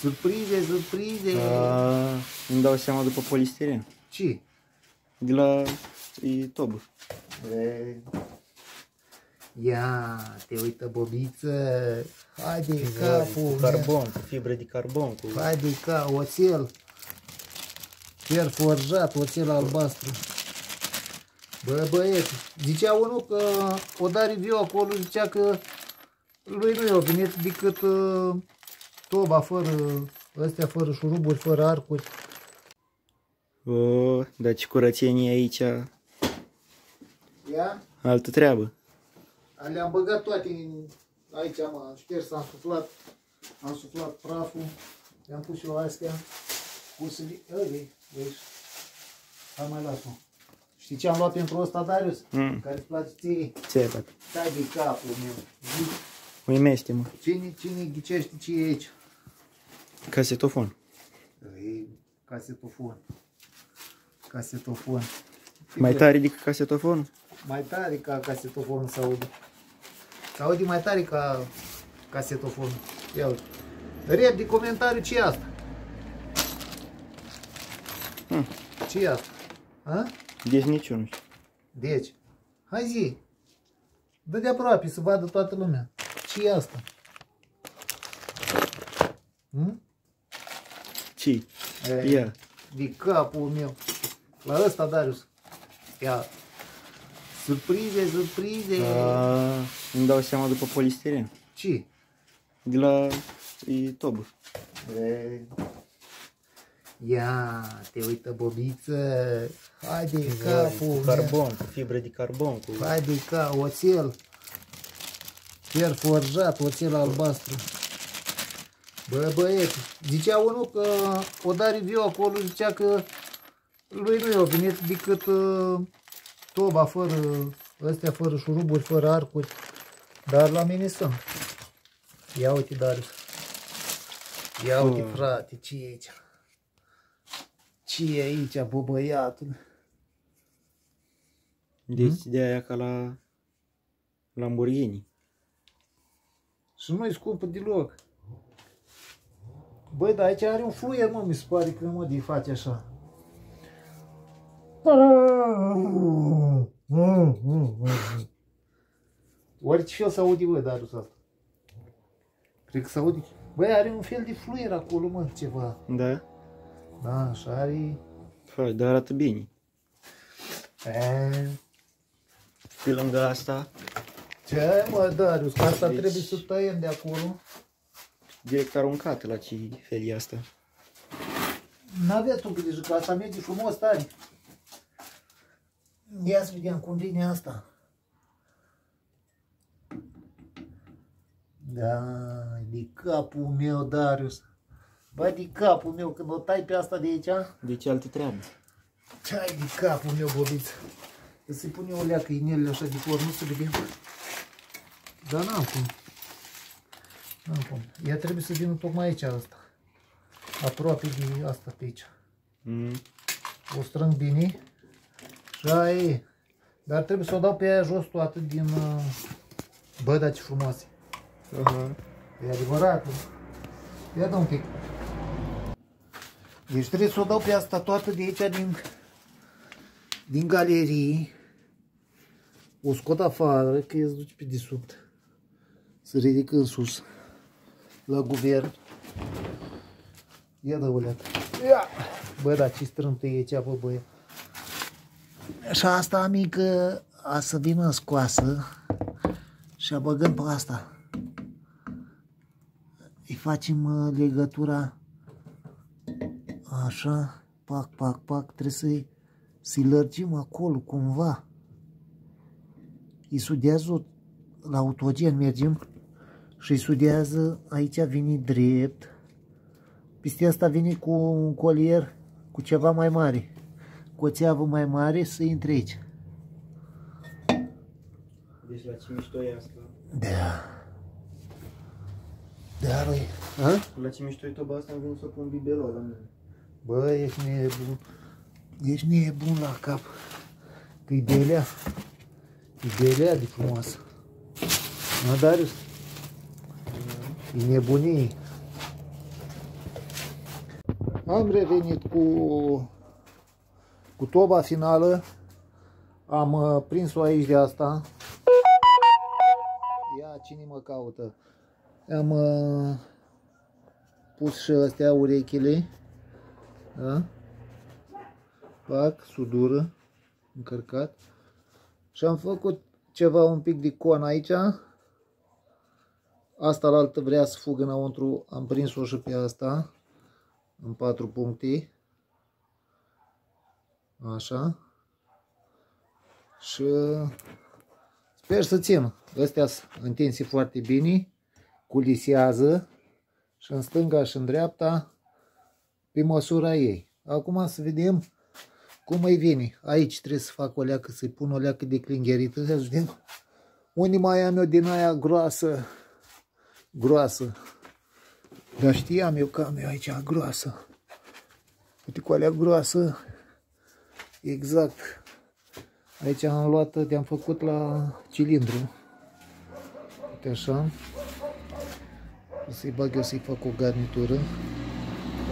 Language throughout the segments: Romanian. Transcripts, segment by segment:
Surprize, surprize. A, îmi dau seama după polistiren. Ce? De la e tobă. E, Ia, te uită, bobiță. Haide, capul. cu meu. carbon, cu fibre de carbon, cu... Haide, ca, oțel. Fier forjat, oțel albastru. Bă, băieți, zicea unul că o da review acolo, zicea că lui nu i-a venit decât uh, toba fără, astea fără șuruburi, fără arcuri. O, dar ce curățenie aici, Ia? altă treabă. Le-am băgat toate în... aici, am șters, am suflat, am suflat praful, le-am pus eu astea, pusele, ălei, vezi, hai mai las-o. Știi ce am luat pentru ăsta, Darius? Mm. Care îți place ție? Ce ai dat? Stai de capul meu. Zi, Uimește-mă. Cine, cine ghicește ce e aici? Casetofon. E casetofon. Casetofon. Mai tare decât casetofonul? Mai tare ca casetofonul se aude. Se aude mai tare ca casetofonul. Ia uite. Rep de comentariu ce e asta? Hmm. ce e asta? A? Deci niciunul. Deci, hai zi. Dă de aproape să vadă toată lumea. ce e asta? Hm? Ce? E, Ia. De capul meu. La ăsta, Darius. Ia. Surprize, surprize. A, îmi dau seama după polistiren. Ce? De la e tobă. E, Ia, te uită, bobiță. Haide, capul cu meu. carbon, cu fibre de carbon, cu... Haide, ca, oțel. Fier forjat, oțel albastru. Bă, băieți, zicea unul că o da review acolo, zicea că lui nu i-a venit decât uh, toba fără, astea fără șuruburi, fără arcuri, dar la mine sunt. Ia uite, Darius. Ia uite, Oh. frate, ce e aici? ce e aici, bă, băiatul? Deci de aia ca la Lamborghini. Și nu-i scumpă deloc. Băi, dar aici are un fluier, mă, mi se pare că mă, de face așa. Orice fel să aude, bă, Darius asta. Cred că să aude. Băi, are un fel de fluier acolo, mă, ceva. Da? Da, așa are... Fai, dar arată bine. E, Pe lângă asta, ce, mă, Darius, că asta Deci- trebuie să tăiem de acolo. Direct aruncată la ce fel e asta. N-aveți un grijă, că asta merge frumos tare. Ia să vedem cum vine asta. Da, de capul meu, Darius. Bă, de capul meu, când o tai pe asta de aici, De ce altă treabă? ce ai de capul meu, bobiță? Că se pune o leacă inelele așa de por, nu se vedem. Dar n-am cum. N-am cum. Ea trebuie să vină tocmai aici asta. Aproape de asta pe aici. Mm. O strâng bine. Și aia e. Dar trebuie să o dau pe aia jos toată din... uh, Bă, dar ce frumoase. Aha. E adevărat. Ia dă un pic. Deci trebuie să o dau pe asta toată de aici din... Din galerii. O scot afară, că îți duce pe desubt. Să ridic în sus. La guvern. Ia dă o leacă. Ia! Bă, dar ce strâmtă e aici, bă, băie. Și asta mică a să vină scoasă și a băgăm pe asta. Îi facem uh, legătura așa, pac, pac, pac, trebuie să-i să lărgim acolo cumva. Îi sudează la autogen mergem și îi sudează, aici vine drept, peste asta vine cu un colier cu ceva mai mare, cu o țeavă mai mare să intre aici. Deci la ce mișto e asta? Da. Da, băi. A? La ce mișto e toba asta am venit să pun bibelul la mine. Bă, ești nebun. Ești nebun la cap. Că e belea. E belea de frumoasă. Mă, Darius? E nebunie. Am revenit cu, cu toba finală. Am uh, prins-o aici de asta. Ia, cine mă caută? Am uh, pus și astea urechile. Da? Pac, sudură, încărcat. Și am făcut ceva un pic de con aici. Asta la altă vrea să fugă înăuntru, am prins-o și pe asta în patru puncte. Așa. Și sper să țin. Astea sunt întinse foarte bine. Culisează. Și în stânga și în dreapta pe măsura ei. Acum să vedem cum îi vine. Aici trebuie să fac o leacă, să-i pun o leacă de clingherită. Să vedem unde mai am eu din aia groasă. Groasă. Dar știam eu că am eu aici groasă. Uite cu alea groasă. Exact. Aici am luat, te-am făcut la cilindru. Uite așa. O să-i bag eu să-i fac o garnitură.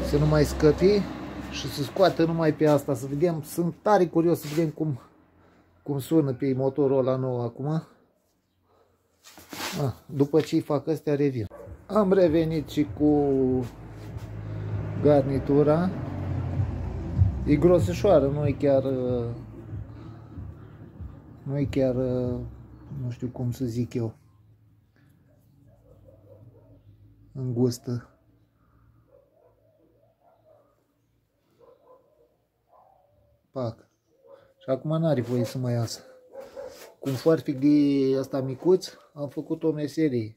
Să nu mai scăpi și să scoată numai pe asta. Să vedem, sunt tare curios să vedem cum, cum sună pe motorul ăla nou acum. Ah, după ce fac astea revin. Am revenit și cu garnitura. E grosișoară, nu e chiar nu e chiar nu știu cum să zic eu îngustă. Pac. Și acum n-are voie să mai iasă. Cu un farfic de asta micuț am făcut o meserie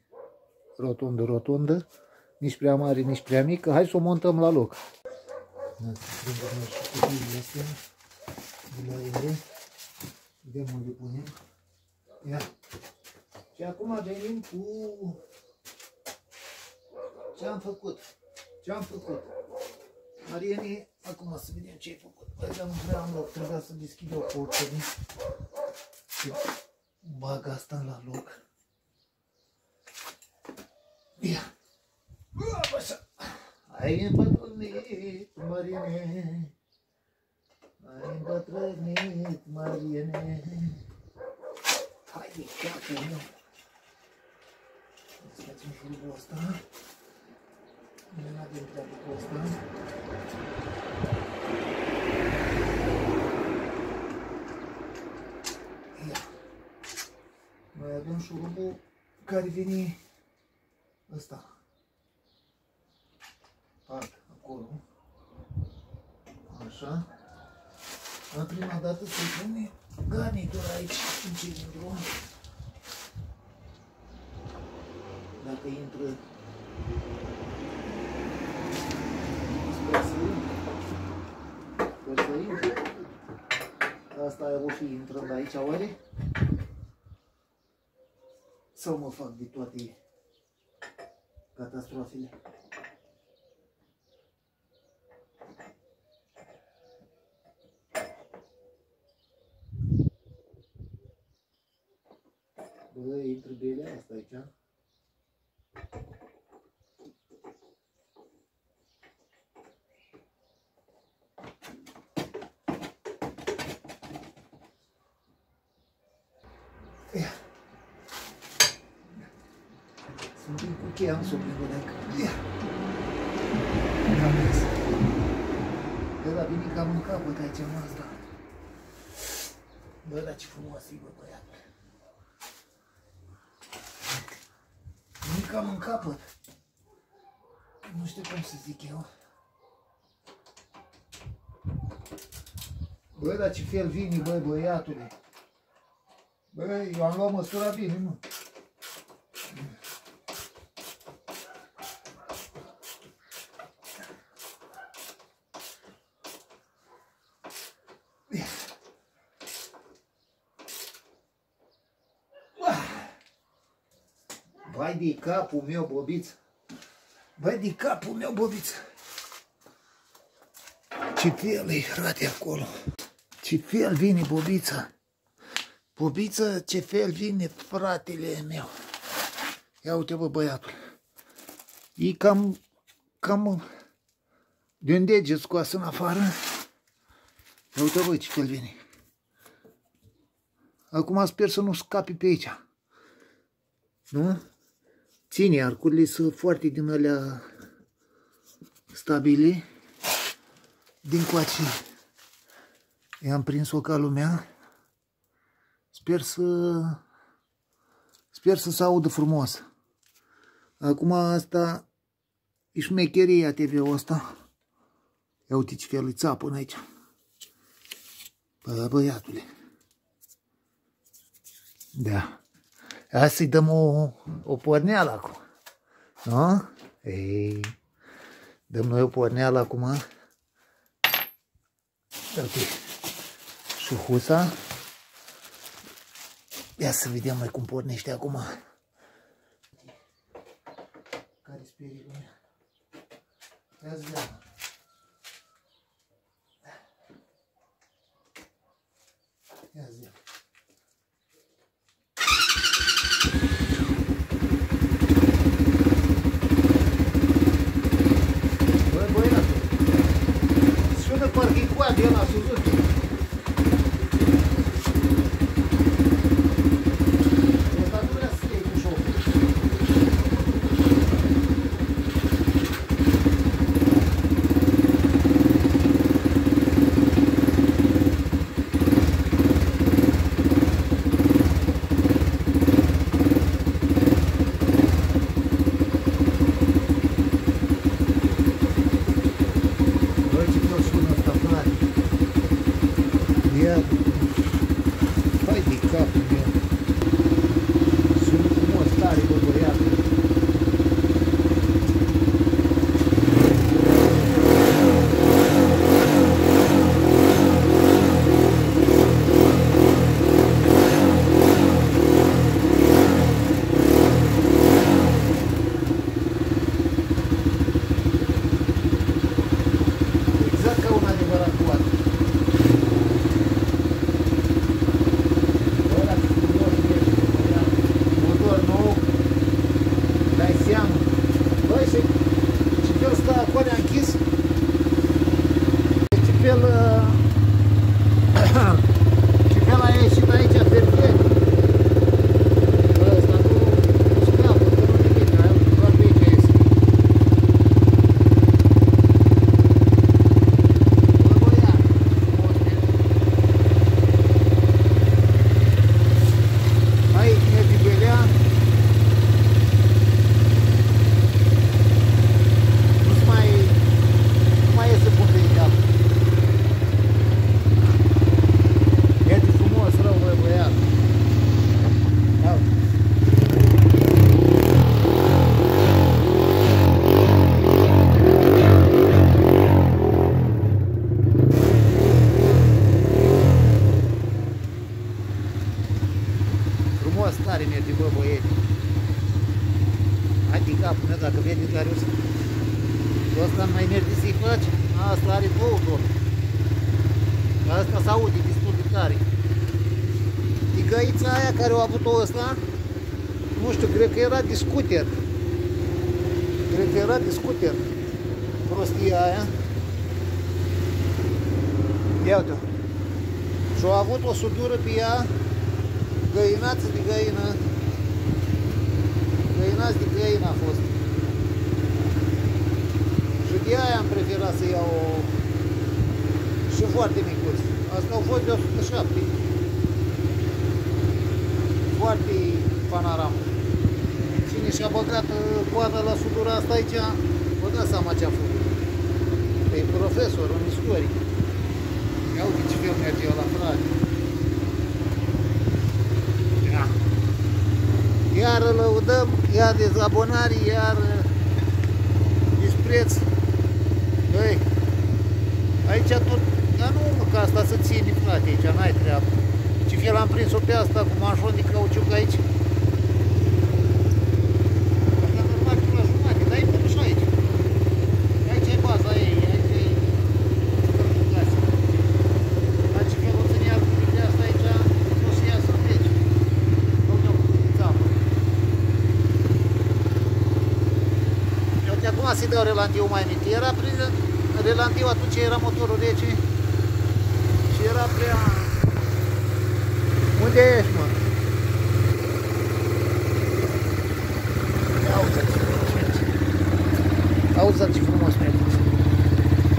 rotundă, rotundă, nici prea mare, nici prea mică. Hai să o montăm la loc. Vedem unde punem. Ia. Și acum venim cu ce am făcut. Ce am făcut. Mariene, acum să vedem ce ai făcut. Păi, dar nu prea am loc, trebuia să deschid o portă. Și bag asta la loc. Ia. Așa. Ai îmbătrânit, Mariene. Ai îmbătrânit, Mariene. Hai de capul meu. Să facem șurubul ăsta. Nu avem treabă cu ăsta. Mai avem șurubul care vine ăsta. Pac, acolo. Așa. La prima dată se pune garnitura aici în cilindru. Dacă intră Sper să intre. Sper să intre. Asta o fi intrând aici oare? Sau mă fac de toate catastrofele? Bă, intră de ele asta aici. Ia. Sunt cu cheia în sub, dacă. Ia. Am mers. Bă, dar vine cam în capăt aici în asta. Bă, dar ce frumos e, bă, băiatul. Vine cam în capăt. Nu știu cum să zic eu. Bă, dar ce fel vine, bă, băiatule. Bă, eu am luat măsura bine, mă. Vai de capul meu, bobiț. Vai de capul meu, bobiț. Ce fel e, frate, acolo. Ce fel vine, bobița. Bobiță, ce fel vine, fratele meu. Ia uite, bă, băiatul. E cam, cam, De un deget scoas în afară. Ia uite voi ce fel vine. Acum sper să nu scapi pe aici. Nu? Ține arcurile să foarte din alea stabile. Din coace i-am prins-o ca lumea. Sper să sper să se audă frumos. Acum asta e șmecheria TV-ul ăsta. Ia uite ce fel îi țapă în aici. Bă, băiatule. Da. Hai să-i dăm o, o porneală acum. Nu? Ei, dăm noi o porneală acum. Uite. Și husa. Ia să vedem mai cum pornește acum. Care sperie lumea? Ia să vedem. Ia zi. Bă, băiatul, sună parcă e coadă ăla Suzuki. Hai din capul meu, dacă vedeți care o să... Ăsta nu mai merge să-i faci? Asta are două doar. Asta se aude destul de tare. Tigăița aia care a avut-o ăsta, nu știu, cred că era de scooter. Cred că era de scooter. Prostia aia. Ia uite Și-a avut o sudură pe ea, găinață de găină. Găinați de găină a fost. Și de aia am preferat să iau o... și foarte micuți. Asta au fost de 107. Foarte panoramă. Cine și-a băgat uh, coada la sudura asta aici, vă dați seama ce a făcut. E profesor în istorie. Ia uite ce fel merge eu la frate. Ia. Iar îl lăudăm, iar dezabonare, iar dispreț. Băi, aici tot, dar nu mă, că asta să ține, frate, aici n-ai treabă. Ce fel am prins-o pe asta cu manșon de cauciuc aici? Asta normal că la jumate, dar e până și aici. Aici e baza ei, aici e cărătugați. Dar ce fel o ține arcurile de asta aici, nu o să iasă în veci. Nu ne-o țapă. Eu de acum să-i dau relantiu mai mic. Era prin relantiu atunci era motorul rece și era prea... Unde ești, mă? Auzi-l ce frumos merge. Auzi-l ce frumos merge.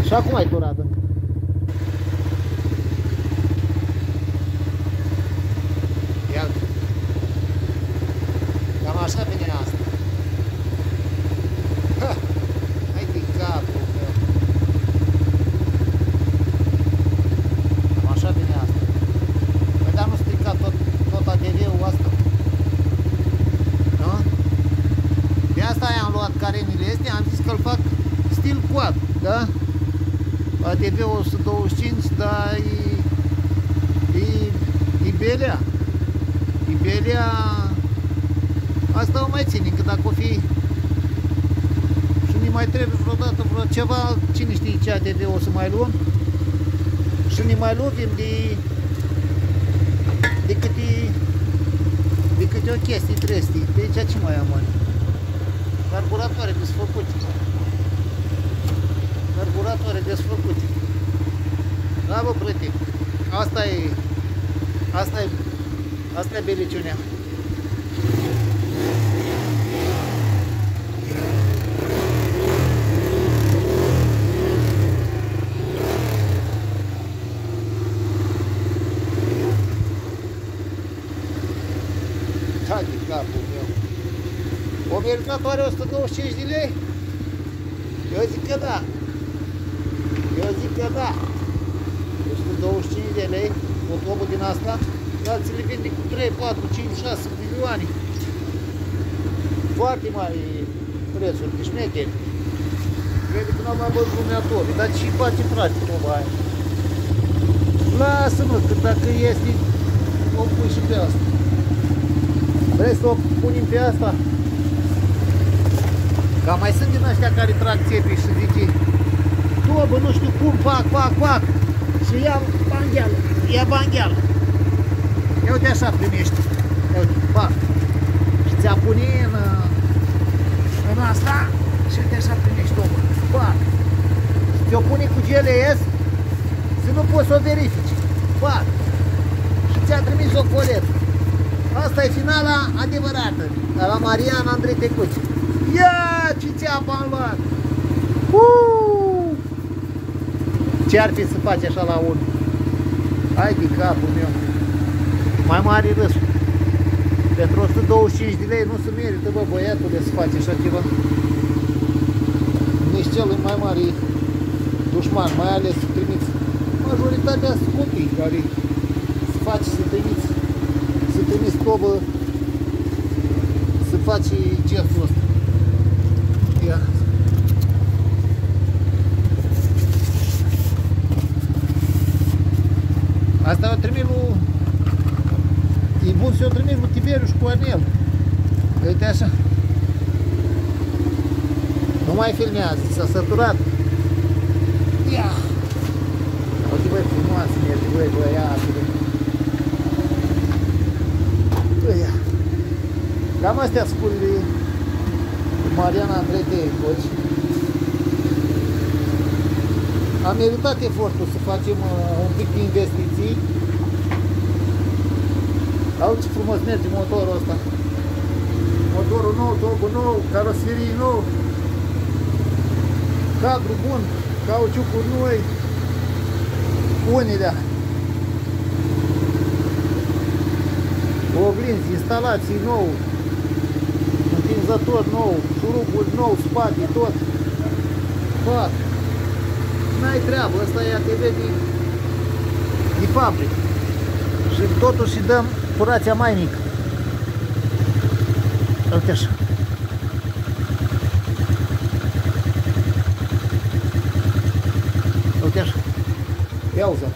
Și acum ai turat încă. Ia uite. Cam așa vine asta. Ha! Hai de capul meu. Cam așa vine asta. Păi dar nu strica tot, tot ADV-ul asta. Nu? De asta i-am luat carenile astea, am zis că-l fac stil quad, da? ATV 125, dar e, e, e belea. E belea, asta o mai ține, că dacă o fi și ne mai trebuie vreodată vreo ceva, cine știe ce ATV o să mai luăm și ne mai lovim de, de câte, de câte o chestie trebuie De aici ce mai am, mă? Carburatoare desfăcute carburatoare desfăcute. Da, bă, prieten, asta e, asta e, asta e beliciunea. 25 de lei? Eu zic că da. Eu zic că da. Deci 125 de lei, o tobă din asta, alții le vinde cu 3, 4, 5, 6 milioane. Foarte mari prețuri, deci mecheri. Crede că n-am mai văzut lumea tobe, dar ce face frate toba aia? Lasă-mă, că dacă este, o pui și pe asta. Vrei să o punem pe asta? Ca mai sunt din ăștia care trag țepi și zice Tobă, nu știu cum, fac, fac, fac. Și ia bangheală, ia bangheală. Ia uite așa primești Ia uite, fac Și ți-a pune în, în asta Și uite așa primești tobă Fac Ți-o pune cu GLS Să nu poți să o verifici. Fac Și ți-a trimis o coletă. Asta e finala adevărată. La Marian Andrei Tecuți Ia ce țeapă am luat! Uuu! Ce ar fi să faci așa la unul? Hai de capul meu! Mai mare râs. Pentru 125 de lei nu se merită, bă, băiatule, să faci așa ceva. Nici cel mai mare dușman, mai ales să trimiți majoritatea scopii care să faci să trimiți să trimiți tobă să faci gestul ăsta. Ia. Asta o trimit lui... E bun să o trimit lui Tiberiu și cu Arnel. Uite așa. Nu mai filmează, s-a săturat. Ia! Uite băi, frumoasă merge, băi, băiatule. Ia! Cam astea sculile Mariana Andrei Coci. Am meritat efortul să facem uh, un pic de investiții. Au ce frumos merge motorul ăsta. Motorul nou, tobul nou, caroserii nou, cadru bun, cauciucuri noi, unile. Oglinzi, instalații nou, întinzător nou, șuruburi nou, spate, tot. Fac. N-ai treabă, ăsta e ATV din, din fabrică. Și totuși dăm curația mai mică. Uite așa. Uite așa. Ia uza.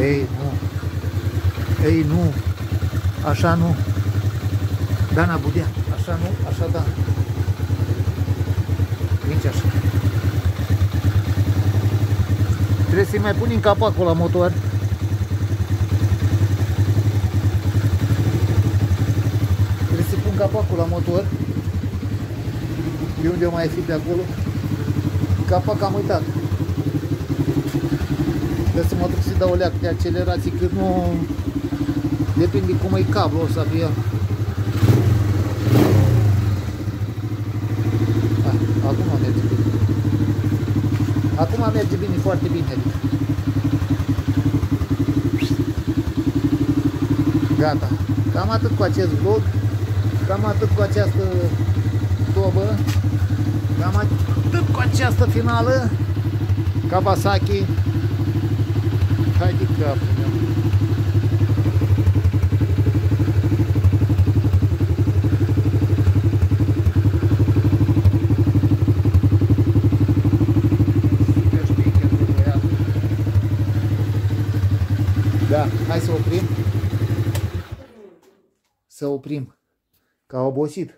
Ei, nu. Ei, nu. Așa nu. Dana Budea. Așa nu, așa da. Nici așa. Trebuie să-i mai punem capacul la motor. Trebuie să pun capacul la motor. De unde o mai fi pe acolo. capac am uitat. Trebuie să mă duc să dau o leac de accelerație, că nu... Depinde cum e cablul ăsta pe el. Ah, acum merge bine. Acum merge bine, foarte bine. Gata. Cam atât cu acest vlog. Cam atât cu această tobă. Cam atât cu această finală. Kawasaki. Hai de capul meu. Da, hai să oprim. Să oprim. Că a obosit.